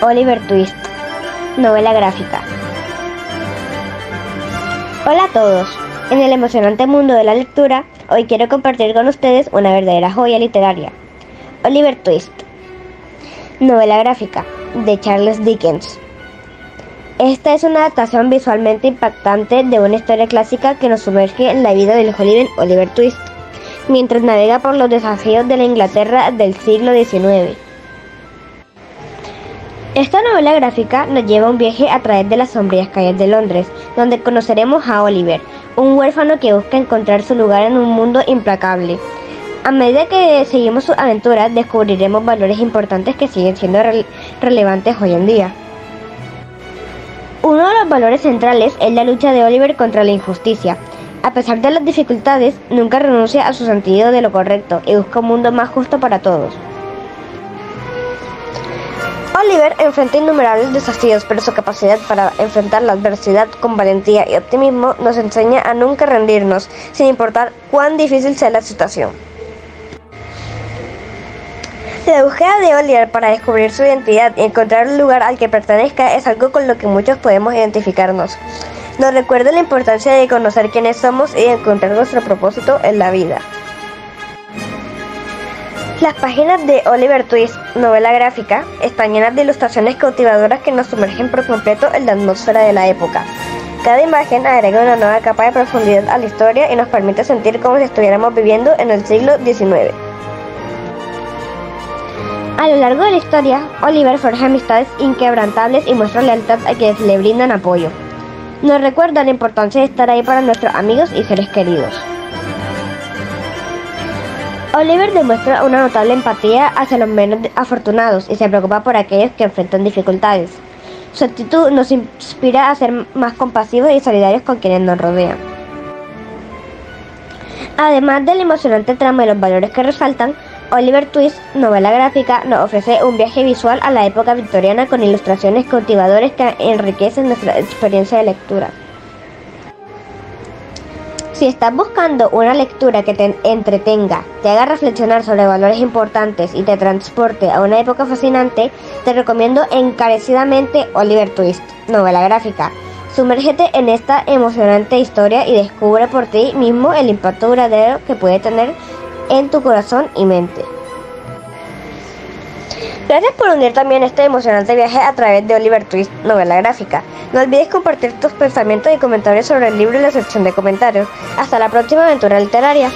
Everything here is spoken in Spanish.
Oliver Twist, novela gráfica. Hola a todos. En el emocionante mundo de la lectura, hoy quiero compartir con ustedes una verdadera joya literaria. Oliver Twist, novela gráfica de Charles Dickens. Esta es una adaptación visualmente impactante de una historia clásica que nos sumerge en la vida del joven Oliver Twist, mientras navega por los desafíos de la Inglaterra del siglo XIX. Esta novela gráfica nos lleva un viaje a través de las sombrías calles de Londres, donde conoceremos a Oliver, un huérfano que busca encontrar su lugar en un mundo implacable. A medida que seguimos su aventura, descubriremos valores importantes que siguen siendo relevantes hoy en día. Uno de los valores centrales es la lucha de Oliver contra la injusticia. A pesar de las dificultades, nunca renuncia a su sentido de lo correcto y busca un mundo más justo para todos. Oliver enfrenta innumerables desafíos, pero su capacidad para enfrentar la adversidad con valentía y optimismo nos enseña a nunca rendirnos, sin importar cuán difícil sea la situación. La búsqueda de Oliver para descubrir su identidad y encontrar el lugar al que pertenezca es algo con lo que muchos podemos identificarnos. Nos recuerda la importancia de conocer quiénes somos y encontrar nuestro propósito en la vida. Las páginas de Oliver Twist, novela gráfica, están llenas de ilustraciones cautivadoras que nos sumergen por completo en la atmósfera de la época. Cada imagen agrega una nueva capa de profundidad a la historia y nos permite sentir como si estuviéramos viviendo en el siglo XIX. A lo largo de la historia, Oliver forja amistades inquebrantables y muestra lealtad a quienes le brindan apoyo. Nos recuerda la importancia de estar ahí para nuestros amigos y seres queridos. Oliver demuestra una notable empatía hacia los menos afortunados y se preocupa por aquellos que enfrentan dificultades. Su actitud nos inspira a ser más compasivos y solidarios con quienes nos rodean. Además del emocionante trama y los valores que resaltan, Oliver Twist, novela gráfica, nos ofrece un viaje visual a la época victoriana con ilustraciones cautivadoras que enriquecen nuestra experiencia de lectura. Si estás buscando una lectura que te entretenga, te haga reflexionar sobre valores importantes y te transporte a una época fascinante, te recomiendo encarecidamente Oliver Twist, novela gráfica. Sumérgete en esta emocionante historia y descubre por ti mismo el impacto duradero que puede tener en tu corazón y mente. Gracias por unir también este emocionante viaje a través de Oliver Twist, novela gráfica. No olvides compartir tus pensamientos y comentarios sobre el libro en la sección de comentarios. Hasta la próxima aventura literaria.